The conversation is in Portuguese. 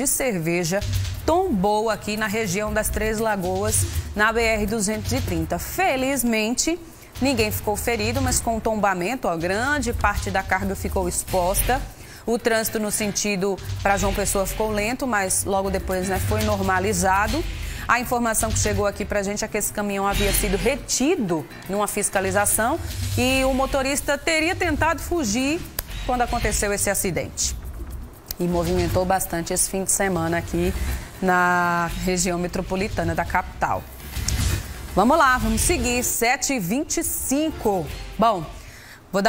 de cerveja tombou aqui na região das Três Lagoas, na BR-230. Felizmente, ninguém ficou ferido, mas com o tombamento, ó, grande parte da carga ficou exposta. O trânsito no sentido para João Pessoa ficou lento, mas logo depois né, foi normalizado. A informação que chegou aqui para a gente é que esse caminhão havia sido retido numa fiscalização e o motorista teria tentado fugir quando aconteceu esse acidente. E movimentou bastante esse fim de semana aqui na região metropolitana da capital. Vamos lá, vamos seguir, 7h25. Bom, vou dar uma